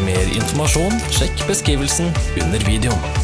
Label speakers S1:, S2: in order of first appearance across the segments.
S1: Mer informasjon, sjekk beskrivelsen under videoen.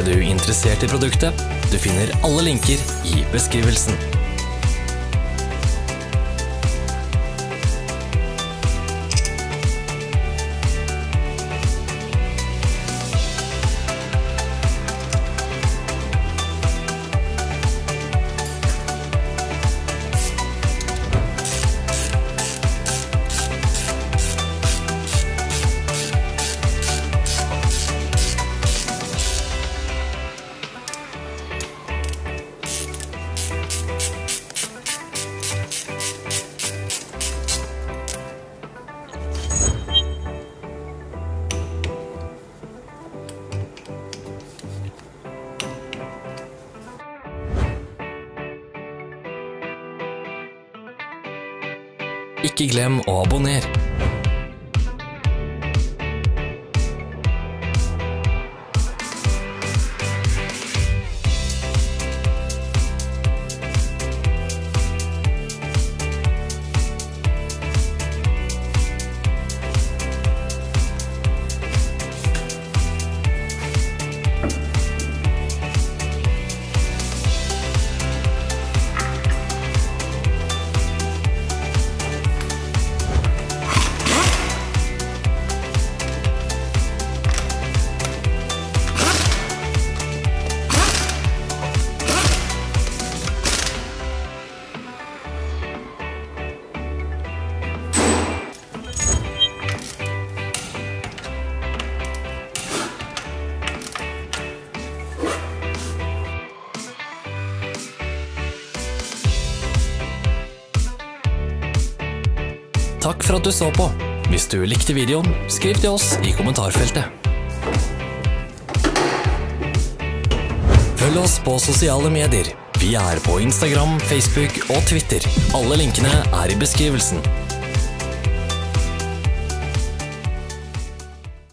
S1: Ble du interessert i produktet? Du finner alle linker i beskrivelsen. Ikke glem å abonnere. Takk for at du så på. Hvis du likte videoen, skriv til oss i kommentarfeltet. Følg oss på sosiale medier. Vi er på Instagram, Facebook og Twitter. Alle linkene er i beskrivelsen.